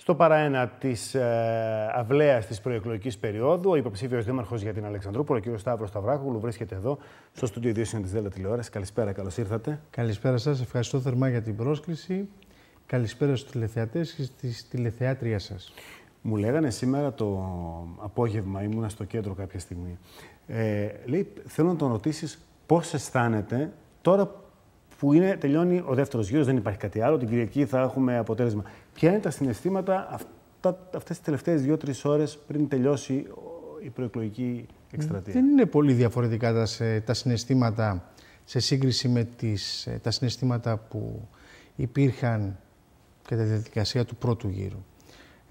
Στο παραένα της ε, αυλαίας της προεκλογικής περίοδου, ο υποψήφιος δήμαρχος για την Αλεξανδρούπολη, ο κ. Σταύρος Σταυράκουλου, βρίσκεται εδώ στο στούντιο ειδήσεων της ΔΕΛΤΑ Τηλεόρασης. Καλησπέρα, καλώς ήρθατε. Καλησπέρα σας, ευχαριστώ θερμά για την πρόσκληση. Καλησπέρα στους τηλεθεατές και στις τηλεθεάτρια σας. Μου λέγανε σήμερα το απόγευμα, ήμουνα στο κέντρο κάποια στιγμή. Ε, λέει, θέλω να τον ρωτήσεις πώς αισθάνεται τώρα που είναι, τελειώνει ο δεύτερος γύρος, δεν υπάρχει κάτι άλλο. Την Κυριακή θα έχουμε αποτέλεσμα. Ποια είναι τα συναισθήματα αυτά, αυτές τις τελευταίες δύο-τρεις ώρες πριν τελειώσει η προεκλογική εκστρατεία; Δεν είναι πολύ διαφορετικά τα, τα συναισθήματα σε σύγκριση με τις, ε, τα συναισθήματα που υπήρχαν κατά τη διαδικασία του πρώτου γύρου.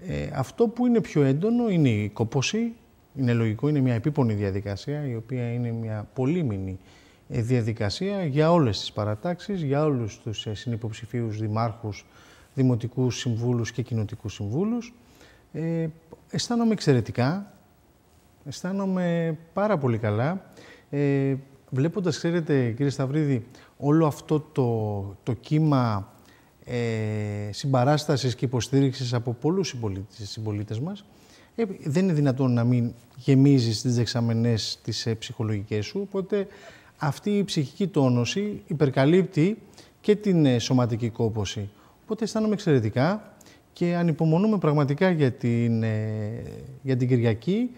Ε, αυτό που είναι πιο έντονο είναι η κόπωση. Είναι λογικό, είναι μια επίπονη διαδικασία, η οποία είναι μια πολύμηνη ε, διαδικασία για όλες τις παρατάξεις, για όλους τους ε, συνυποψηφίους δημάρχους, δημοτικούς συμβούλους και κοινοτικούς συμβούλους. Ε, αισθάνομαι εξαιρετικά, αισθάνομαι πάρα πολύ καλά. Ε, βλέποντας, ξέρετε κύριε Σταυρίδη, όλο αυτό το, το κύμα ε, συμπαράστασης και υποστήριξης από πολλούς συμπολίτες μας, ε, δεν είναι δυνατόν να μην γεμίζεις τις δεξαμενές τις ε, ψυχολογικές σου, οπότε αυτή η ψυχική τόνωση υπερκαλύπτει και την ε, σωματική κόπωση. Οπότε αισθάνομαι εξαιρετικά και ανυπομονούμε πραγματικά για την, ε, για την Κυριακή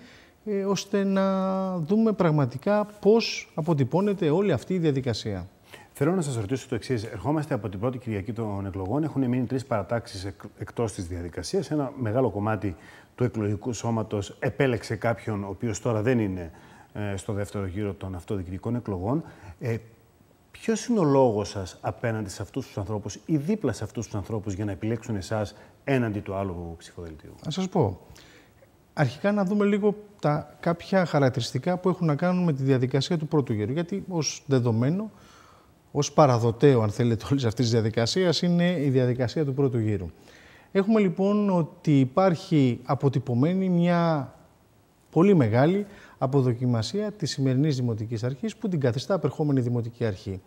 ε, ώστε να δούμε πραγματικά πώς αποτυπώνεται όλη αυτή η διαδικασία. Θέλω να σας ρωτήσω το εξής. Ερχόμαστε από την πρώτη Κυριακή των εκλογών. Έχουν μείνει τρεις παρατάξεις εκ, εκτός της διαδικασίας. Ένα μεγάλο κομμάτι του εκλογικού σώματος επέλεξε κάποιον, ο οποίος τώρα δεν είναι ε, στο δεύτερο γύρο των αυτοδιοικητικών εκλογών. Ε, Ποιος είναι ο λόγος σας απέναντι σε αυτούς τους ανθρώπους ή δίπλα σε αυτούς τους ανθρώπους για να επιλέξουν εσάς έναντι του άλλου ψηφοδελτίου; Να σας πω. Αρχικά να δούμε λίγο τα κάποια χαρακτηριστικά που έχουν να κάνουν με τη διαδικασία του πρώτου γύρου. Γιατί ως δεδομένο, ως παραδοτέο, αν θέλετε, όλης αυτής της διαδικασίας είναι η διαδικασία του πρώτου γύρου. Έχουμε λοιπόν ότι υπάρχει αποτυπωμένη μια πολύ μεγάλη αποδοκιμασία της σημερινής Δημοτικής Αρχής που την καθιστά απερχόμενη Δημοτική Αρχή.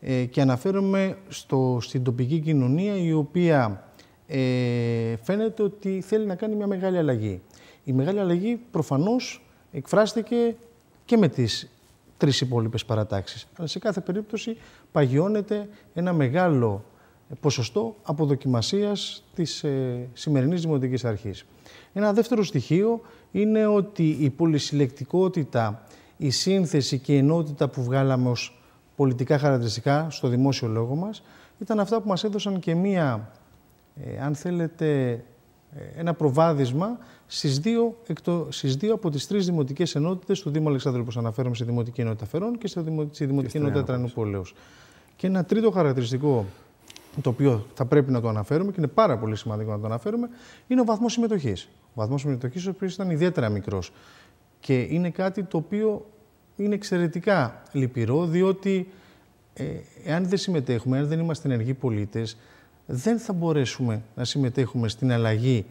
Ε, και αναφέρομαι στο, στην τοπική κοινωνία η οποία ε, φαίνεται ότι θέλει να κάνει μια μεγάλη αλλαγή. Η μεγάλη αλλαγή προφανώς εκφράστηκε και με τις τρεις υπόλοιπες παρατάξεις. Αλλά σε κάθε περίπτωση παγιώνεται ένα μεγάλο ποσοστό αποδοκιμασίας της ε, σημερινής Δημοτικής Αρχής. Ένα δεύτερο στοιχείο είναι ότι η πολυσυλλεκτικότητα, η σύνθεση και η ενότητα που βγάλαμε ως πολιτικά χαρακτηριστικά στο δημόσιο λόγο μας ήταν αυτά που μας έδωσαν και μία, ε, αν θέλετε, ε, ένα προβάδισμα στις δύο, εκτο, στις δύο από τις τρεις δημοτικές ενότητες του Δήμου Αλεξάνδρου, όπως αναφέρομαι στη Δημοτική Ενότητα Φερών και στη Δημοτική Ενότητα Τρανουπόλεως. Και ένα τρίτο χαρακτηριστικό το οποίο θα πρέπει να το αναφέρουμε και είναι πάρα πολύ σημαντικό να το αναφέρουμε, είναι ο βαθμός συμμετοχής. Ο βαθμός συμμετοχής, ο οποίος ήταν ιδιαίτερα μικρός. Και είναι κάτι το οποίο είναι εξαιρετικά λυπηρό, διότι ε, εάν δεν συμμετέχουμε, αν δεν είμαστε ενεργοί πολίτες, δεν θα μπορέσουμε να συμμετέχουμε στην αλλαγή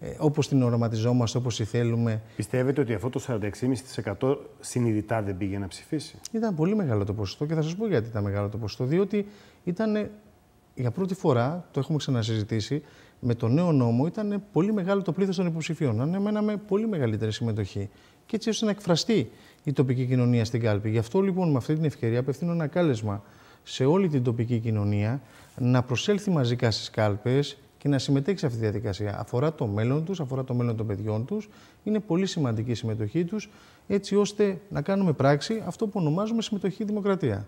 ε, όπως την οραματιζόμαστε, όπως τη θέλουμε. Πιστεύετε ότι αυτό το 46% συνειδητά δεν πήγε να ψηφίσει; Ήταν πολύ μεγάλο το ποσοστό και θα σας πω γιατί ήταν μεγάλο το ποσοστό. Διότι ήταν για πρώτη φορά, το έχουμε ξανασυζητήσει, με το νέο νόμο ήταν πολύ μεγάλο το πλήθος των υποψηφίων. Αναμέναμε πολύ μεγαλύτερη συμμετοχή. Και έτσι ώστε να εκφραστεί η τοπική κοινωνία στην κάλπη. Γι' αυτό λοιπόν με αυτή την ευκαιρία απευθύνω ένα κάλεσμα σε όλη την τοπική κοινωνία να προσέλθει μαζικά στις κάλπες και να συμμετέχει σε αυτή τη διαδικασία. Αφορά το μέλλον τους, αφορά το μέλλον των παιδιών τους. Είναι πολύ σημαντική η συμμετοχή τους, έτσι ώστε να κάνουμε πράξη αυτό που ονομάζουμε συμμετοχή δημοκρατία.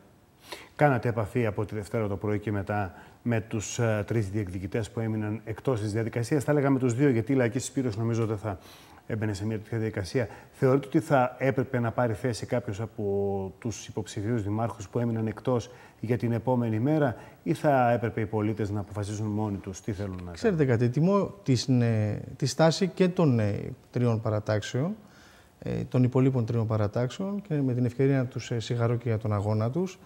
Κάνατε επαφή από τη Δευτέρα το πρωί και μετά με τους uh, ε, τρεις διεκδικητές που έμειναν εκτός της διαδικασίας. Θα έλεγα με τους δύο, γιατί η Λαϊκή Σπύρος νομίζω δεν θα έμπαινε σε μια τέτοια διαδικασία. Θεωρείτε ότι θα έπρεπε να πάρει θέση κάποιος από τους υποψηφίους δημάρχους που έμειναν εκτός για την επόμενη μέρα, ή θα έπρεπε οι πολίτες να αποφασίσουν μόνοι τους τι θέλουν να κάνουν; Ξέρετε κάτι, τιμώ τη στάση και των ε, τριών παρατάξεων, ε, των υπολείπων τριών παρατάξεων και με την ευκαιρία να τους ε, συγχαρώ και για τον αγώνα τους.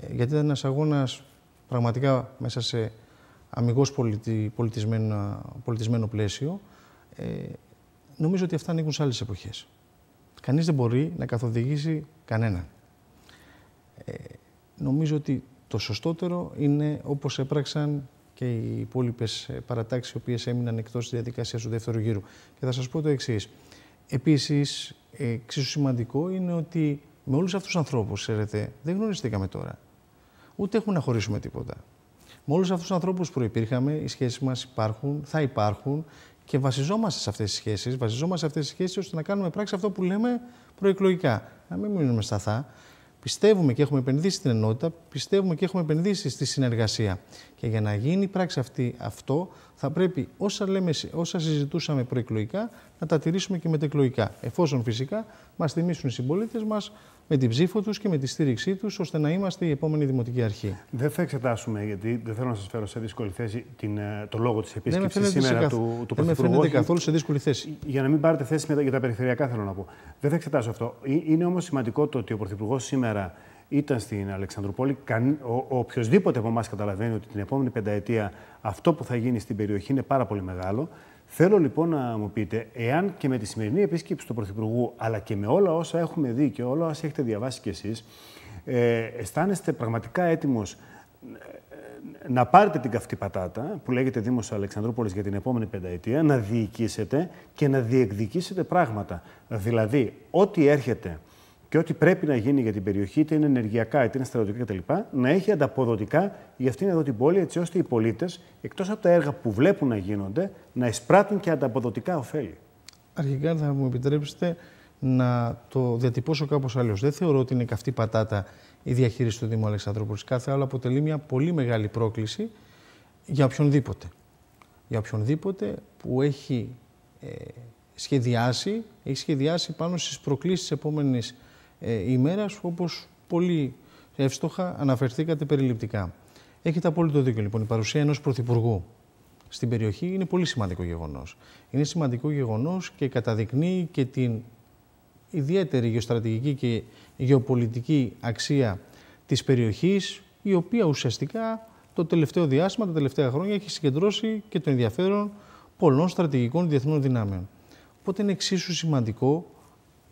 Ε, γιατί ήταν ένας αγώνας πραγματικά μέσα σε αμυγός πολιτισμένο, πολιτισμένο πλαίσιο. Ε, νομίζω ότι αυτά ανήκουν σε άλλες εποχές. Κανείς δεν μπορεί να καθοδηγήσει κανέναν. Ε, νομίζω ότι το σωστότερο είναι όπως έπραξαν και οι υπόλοιπες παρατάξεις, οι οποίες έμειναν εκτός της διαδικασίας του δεύτερου γύρου. Και θα σας πω το εξής. Επίσης, εξίσου σημαντικό είναι ότι με όλους αυτούς τους ανθρώπους, ξέρετε, δεν γνωριστήκαμε τώρα. Ούτε έχουμε να χωρίσουμε τίποτα. Με όλους αυτούς τους ανθρώπους που προπήρχαμε, οι σχέσεις μας υπάρχουν, θα υπάρχουν και βασιζόμαστε σε αυτές τις σχέσεις. Βασιζόμαστε σε αυτές τις σχέσεις ώστε να κάνουμε πράξη αυτό που λέμε προεκλογικά. Να μην μείνουμε σταθά. Πιστεύουμε και έχουμε επενδύσει στην ενότητα, πιστεύουμε και έχουμε επενδύσει στη συνεργασία. Και για να γίνει η πράξη αυτή, αυτό, θα πρέπει όσα, λέμε, όσα συζητούσαμε προεκλογικά να τα τηρήσουμε και μετεκλογικά. Εφόσον φυσικά μας θυμίσουν οι συμπολίτες μας με την ψήφο τους και με τη στήριξή τους, ώστε να είμαστε η επόμενη δημοτική αρχή. Δεν θα εξετάσουμε, γιατί δεν θέλω να σας φέρω σε δύσκολη θέση την, ε, το λόγο της επίσκεψης σήμερα καθ... του, του Δεν με φαίνεται καθόλου σε δύσκολη θέση. Για να μην πάρετε θέση για τα περιφερειακά, θέλω να πω. Δεν θα εξετάσω αυτό. Είναι όμως σημαντικό το ότι ο Πρωθυπουργός σήμερα ήταν στην Αλεξανδρούπολη. Ο, ο οποιοδήποτε από εμάς καταλαβαίνει ότι την επόμενη πενταετία αυτό που θα γίνει στην περιοχή είναι πάρα πολύ μεγάλο. Θέλω λοιπόν να μου πείτε, εάν και με τη σημερινή επίσκεψη του Πρωθυπουργού, αλλά και με όλα όσα έχουμε δει και όλα όσα έχετε διαβάσει κι εσείς, ε, αισθάνεστε πραγματικά έτοιμος ε, να πάρετε την καυτή πατάτα που λέγεται Δήμος Αλεξανδρούπολης για την επόμενη πενταετία, να διοικήσετε και να διεκδικήσετε πράγματα. Δηλαδή, ό,τι έρχεται και ό,τι πρέπει να γίνει για την περιοχή, είτε είναι ενεργειακά είτε είναι στρατιωτικά κτλ., να έχει ανταποδοτικά για αυτήν εδώ την πόλη, έτσι ώστε οι πολίτες, εκτός από τα έργα που βλέπουν να γίνονται, να εισπράττουν και ανταποδοτικά ωφέλη. Αρχικά θα μου επιτρέψετε να το διατυπώσω κάπως αλλιώς. Δεν θεωρώ ότι είναι καυτή πατάτα η διαχείριση του Δήμου Αλεξανδρούπολης. Κάθε άλλο αποτελεί μια πολύ μεγάλη πρόκληση για οποιονδήποτε. Για οποιονδήποτε που έχει ε, σχεδιάσει, έχει σχεδιάσει πάνω στις προκλήσεις της επόμενης ε, ημέρας, όπως πολύ εύστοχα αναφερθήκατε περιληπτικά. Έχετε απόλυτο δίκιο λοιπόν. Η παρουσία ενός πρωθυπουργού στην περιοχή είναι πολύ σημαντικό γεγονός. Είναι σημαντικό γεγονός και καταδεικνύει και την ιδιαίτερη γεωστρατηγική και γεωπολιτική αξία της περιοχής, η οποία ουσιαστικά το τελευταίο διάστημα, τα τελευταία χρόνια, έχει συγκεντρώσει και το ενδιαφέρον πολλών στρατηγικών διεθνών δυνάμεων. Οπότε είναι εξίσου σημαντικό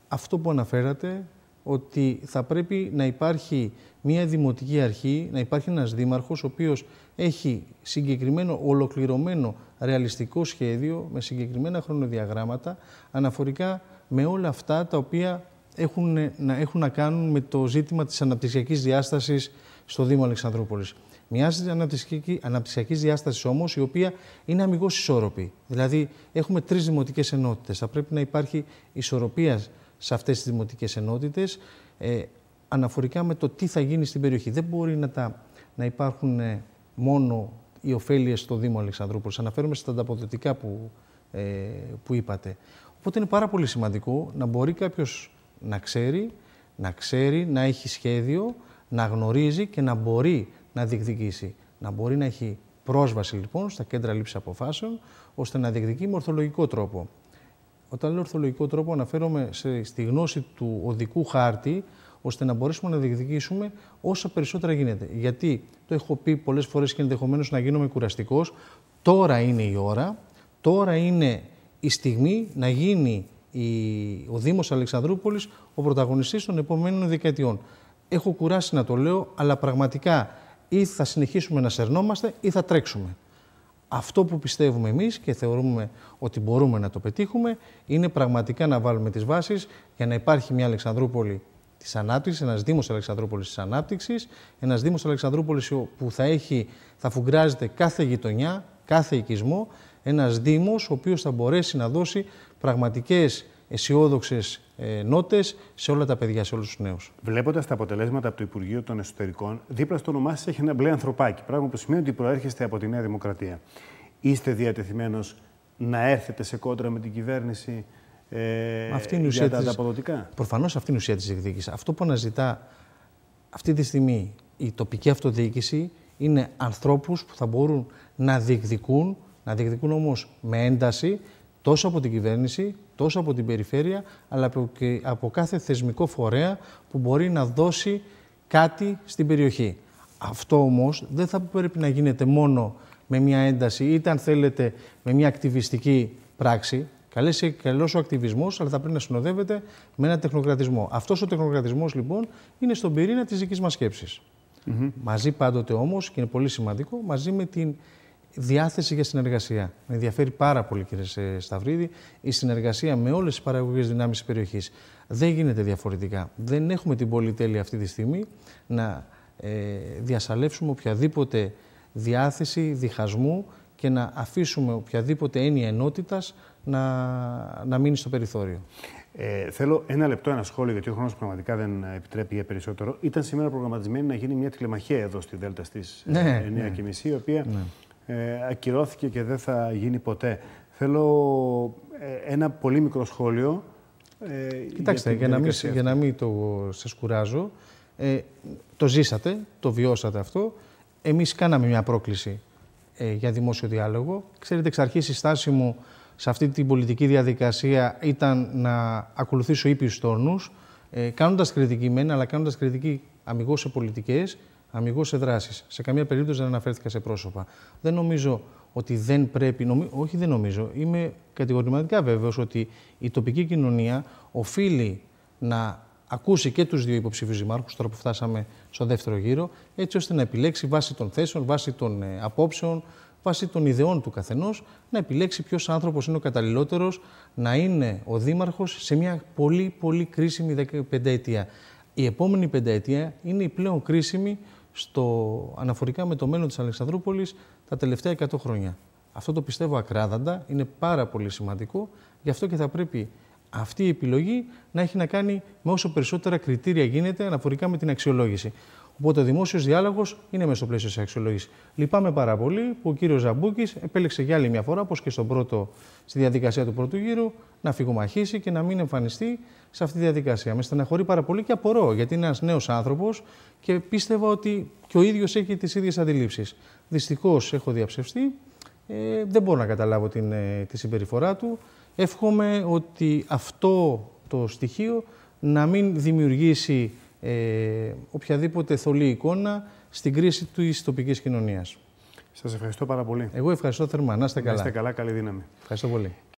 αυτό που αναφέρατε, ότι θα πρέπει να υπάρχει μια δημοτική αρχή, να υπάρχει ένας δήμαρχος ο οποίος έχει συγκεκριμένο, ολοκληρωμένο, ρεαλιστικό σχέδιο με συγκεκριμένα χρονοδιαγράμματα αναφορικά με όλα αυτά τα οποία έχουν να, έχουν να κάνουν με το ζήτημα της αναπτυξιακής διάστασης στο Δήμο Αλεξανδρούπολης. Μια αναπτυξιακή διάσταση όμως, η οποία είναι αμυγός ισόρροπη. Δηλαδή, έχουμε τρεις δημοτικές ενότητες. Θα πρέπει να υπάρχει ισορροπίας σε αυτές τις δημοτικές ενότητες ε, αναφορικά με το τι θα γίνει στην περιοχή. Δεν μπορεί να, τα, να υπάρχουν ε, μόνο οι ωφέλειες στο Δήμο Αλεξανδρούπολης. Αναφέρομαι στα ανταποδοτικά που, ε, που είπατε. Οπότε είναι πάρα πολύ σημαντικό να μπορεί κάποιος να ξέρει, να ξέρει, να έχει σχέδιο, να γνωρίζει και να μπορεί να διεκδικήσει. Να μπορεί να έχει πρόσβαση λοιπόν στα κέντρα λήψης αποφάσεων, ώστε να διεκδικεί με ορθολογικό τρόπο. Όταν λέω ορθολογικό τρόπο, αναφέρομαι σε, στη γνώση του οδικού χάρτη, ώστε να μπορέσουμε να διεκδικήσουμε όσα περισσότερα γίνεται. Γιατί το έχω πει πολλές φορές και ενδεχομένως να γίνομαι κουραστικός, τώρα είναι η ώρα, τώρα είναι η στιγμή να γίνει η, ο Δήμος Αλεξανδρούπολης ο πρωταγωνιστής των επόμενων δεκαετιών. Έχω κουράσει να το λέω, αλλά πραγματικά ή θα συνεχίσουμε να σερνόμαστε ή θα τρέξουμε. Αυτό που πιστεύουμε εμείς και θεωρούμε ότι μπορούμε να το πετύχουμε είναι πραγματικά να βάλουμε τις βάσεις για να υπάρχει μια Αλεξανδρούπολη της ανάπτυξης, ένας Δήμος Αλεξανδρούπολης της ανάπτυξης, ένας Δήμος Αλεξανδρούπολης που θα, έχει, θα φουγκράζεται κάθε γειτονιά, κάθε οικισμό, ένας Δήμος ο οποίος θα μπορέσει να δώσει πραγματικές αισιόδοξες ε, νότες σε όλα τα παιδιά, σε όλους τους νέους. Βλέποντας τα αποτελέσματα από το Υπουργείο των Εσωτερικών, δίπλα στο όνομά σας έχει ένα μπλε ανθρωπάκι. Πράγμα που σημαίνει ότι προέρχεστε από τη Νέα Δημοκρατία. Είστε διατεθειμένος να έρθετε σε κόντρα με την κυβέρνηση ε, αυτή είναι για τα ανταποδοτικά; Προφανώς αυτή είναι η ουσία της διεκδίκηση. Αυτό που αναζητά αυτή τη στιγμή η τοπική αυτοδιοίκηση είναι ανθρώπους που θα μπορούν να διεκδικούν, να διεκδικούν όμως με ένταση τόσο από την κυβέρνηση, τόσο από την περιφέρεια, αλλά και από κάθε θεσμικό φορέα που μπορεί να δώσει κάτι στην περιοχή. Αυτό όμως δεν θα πρέπει να γίνεται μόνο με μια ένταση, είτε αν θέλετε με μια ακτιβιστική πράξη. Καλές, καλός ο ακτιβισμός, αλλά θα πρέπει να συνοδεύεται με ένα τεχνοκρατισμό. Αυτός ο τεχνοκρατισμός λοιπόν είναι στον πυρήνα της δικής μας σκέψης. Μαζί πάντοτε όμως, και είναι πολύ σημαντικό, μαζί με την διάθεση για συνεργασία. Με ενδιαφέρει πάρα πολύ, κύριε Σταυρίδη, η συνεργασία με όλες τις παραγωγέ δυνάμεις της περιοχής. Δεν γίνεται διαφορετικά. Δεν έχουμε την πολυτέλεια αυτή τη στιγμή να ε, διασαλεύσουμε οποιαδήποτε διάθεση διχασμού και να αφήσουμε οποιαδήποτε έννοια ενότητας να, να μείνει στο περιθώριο. Ε, θέλω ένα λεπτό, ένα σχόλιο, γιατί ο χρόνος πραγματικά δεν επιτρέπει για περισσότερο. Ήταν σήμερα προγραμματισμένη να γίνει μια τηλεμαχία εδώ στη Δέλτα στις ναι, 9.30, ναι. η οποία ναι. Ε, ακυρώθηκε και δεν θα γίνει ποτέ. Θέλω ε, ένα πολύ μικρό σχόλιο. Ε, Κοιτάξτε, για, να μην, για να μην το σα κουράζω, ε, το ζήσατε, το βιώσατε αυτό. Εμείς κάναμε μια πρόκληση ε, για δημόσιο διάλογο. Ξέρετε, εξ αρχής η στάση μου σε αυτή την πολιτική διαδικασία ήταν να ακολουθήσω ήπιους τόρνους, ε, κάνοντας κριτική μένα, αλλά κάνοντας κριτική αμυγός σε πολιτικές, αμυγός σε δράσεις. Σε καμία περίπτωση δεν αναφέρθηκα σε πρόσωπα. Δεν νομίζω ότι δεν πρέπει, νομι... όχι δεν νομίζω, είμαι κατηγορηματικά βέβαιος ότι η τοπική κοινωνία οφείλει να ακούσει και τους δύο υποψήφιους δημάρχους, τώρα που φτάσαμε στο δεύτερο γύρο, έτσι ώστε να επιλέξει βάσει των θέσεων, βάσει των ε, απόψεων, βάσει των ιδεών του καθενός, να επιλέξει ποιος άνθρωπος είναι ο καταλληλότερος να είναι ο δήμαρχος σε μια πολύ πολύ κρίσιμη πενταετία. Η επόμενη πενταετία είναι η πλέον κρίσιμη στο, αναφορικά με το μέλλον της Αλεξανδρούπολης τα τελευταία 100 χρόνια. Αυτό το πιστεύω ακράδαντα, είναι πάρα πολύ σημαντικό, γι' αυτό και θα πρέπει αυτή η επιλογή να έχει να κάνει με όσο περισσότερα κριτήρια γίνεται αναφορικά με την αξιολόγηση. Οπότε ο δημόσιος διάλογος είναι μέσα στο πλαίσιο της αξιολόγησης. Λυπάμαι πάρα πολύ που ο κύριος Ζαμπούκης επέλεξε για άλλη μια φορά, όπως και στον πρώτο, στη διαδικασία του πρώτου γύρου, να φυγομαχήσει και να μην εμφανιστεί σε αυτή τη διαδικασία. Με στεναχωρεί πάρα πολύ και απορώ, γιατί είναι ένας νέος άνθρωπος και πίστευα ότι και ο ίδιος έχει τις ίδιες αντιλήψεις. Δυστυχώς έχω διαψευστεί. Ε, δεν μπορώ να καταλάβω την, ε, τη συμπεριφορά του. Εύχομαι ότι αυτό το στοιχείο να μην δημιουργήσει ε, οποιαδήποτε θολή εικόνα στην κρίση της τοπικής κοινωνίας. Σας ευχαριστώ πάρα πολύ. Εγώ ευχαριστώ θερμά. Να είστε καλά. Να είστε καλά, καλή δύναμη. Ευχαριστώ πολύ.